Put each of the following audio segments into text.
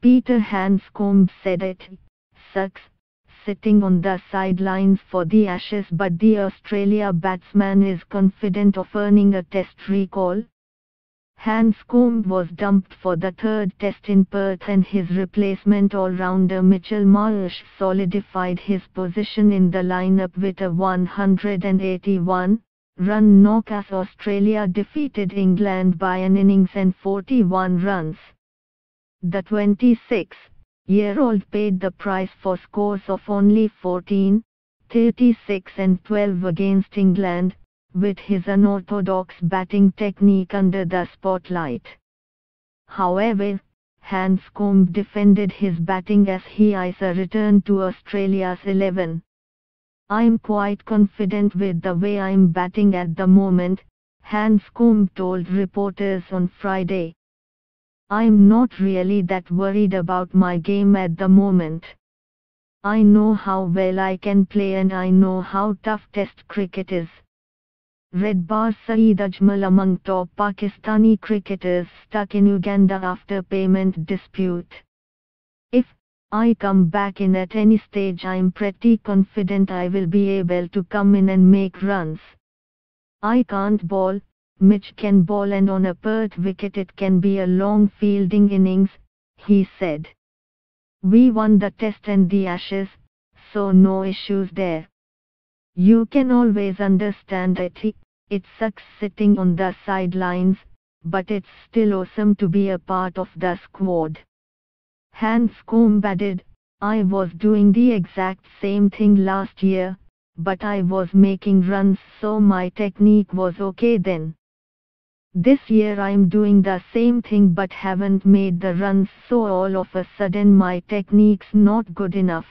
Peter Handscomb said it sucks, sitting on the sidelines for the Ashes but the Australia batsman is confident of earning a test recall. Handscomb was dumped for the third test in Perth and his replacement all-rounder Mitchell Marsh solidified his position in the lineup with a 181 run knock as Australia defeated England by an innings and 41 runs. The 26-year-old paid the price for scores of only 14, 36 and 12 against England, with his unorthodox batting technique under the spotlight. However, Handscomb defended his batting as he eyes a return to Australia's 11. I'm quite confident with the way I'm batting at the moment, Handscomb told reporters on Friday. I'm not really that worried about my game at the moment. I know how well I can play and I know how tough test cricket is. Red Bar Saeed Ajmal among top Pakistani cricketers stuck in Uganda after payment dispute. If I come back in at any stage I'm pretty confident I will be able to come in and make runs. I can't bowl, Mitch can bowl and on a Perth wicket it can be a long fielding innings, he said. We won the test and the ashes, so no issues there. You can always understand it, it sucks sitting on the sidelines, but it's still awesome to be a part of the squad. Handscomb added, I was doing the exact same thing last year, but I was making runs so my technique was okay then. This year I'm doing the same thing but haven't made the runs so all of a sudden my technique's not good enough.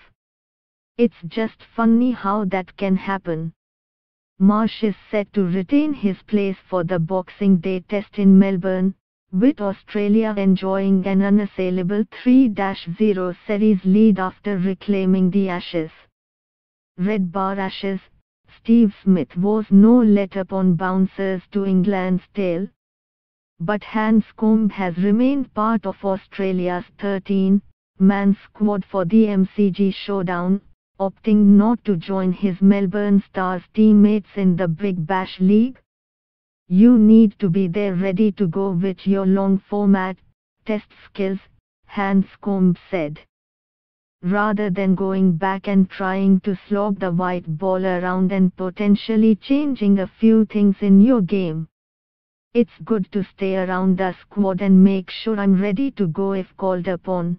It's just funny how that can happen. Marsh is set to retain his place for the Boxing Day test in Melbourne, with Australia enjoying an unassailable 3-0 series lead after reclaiming the Ashes. Red Bar Ashes, Steve Smith was no let up on bouncers to England's tail. But Handscomb has remained part of Australia's 13-man squad for the MCG showdown, opting not to join his Melbourne Stars teammates in the Big Bash League? You need to be there ready to go with your long format, test skills, Handscomb said. Rather than going back and trying to slog the white ball around and potentially changing a few things in your game. It's good to stay around the squad and make sure I'm ready to go if called upon.